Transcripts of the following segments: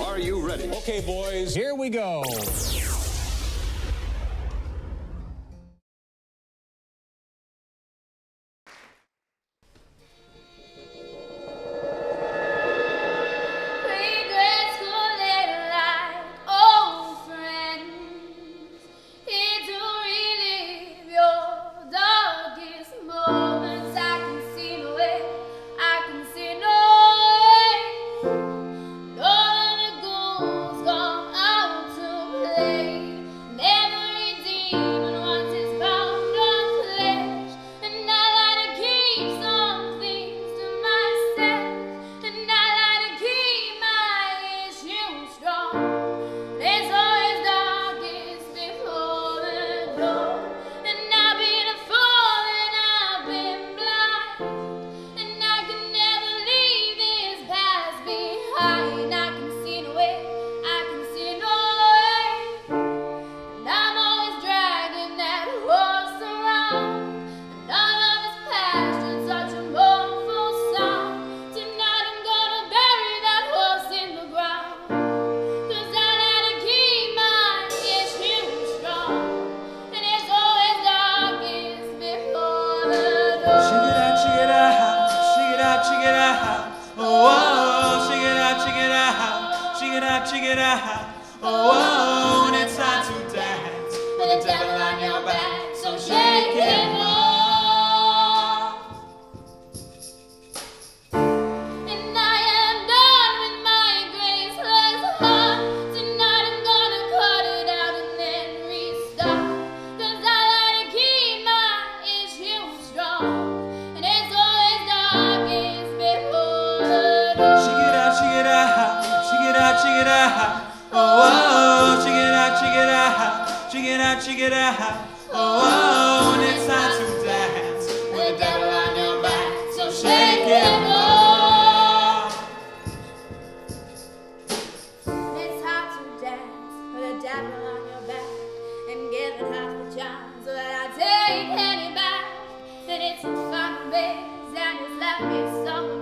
Are you ready? Okay, boys, here we go. out, it out. Oh, check it out, check it out. Check it out, check it out. Oh, when it's time to dance, put the devil on your back, so shake it. oh, oh, it out, check it out, check it out, check it out, oh, oh, it's time to dance, with the devil on your back, so shake it off. Take any back, then it's fun, babe, and it's left me somewhere.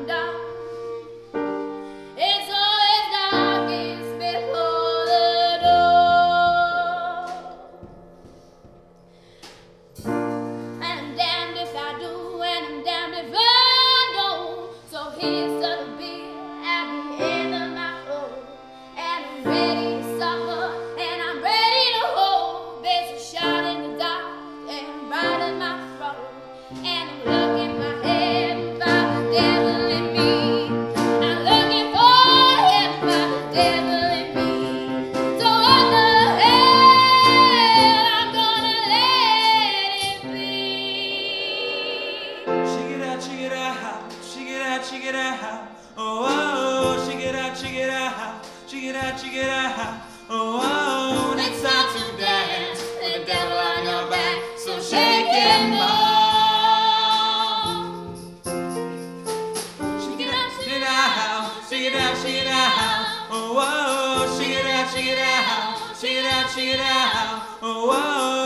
check it out. Oh, oh, check it out, check it out. Check it out, check it out. Oh, oh, and it's time to dance. With the devil on your back, so shake him off. Check it out, shake it out. shake it out, shake it out. Oh, oh, it out, check it out. Check it out, check it out. Oh, oh.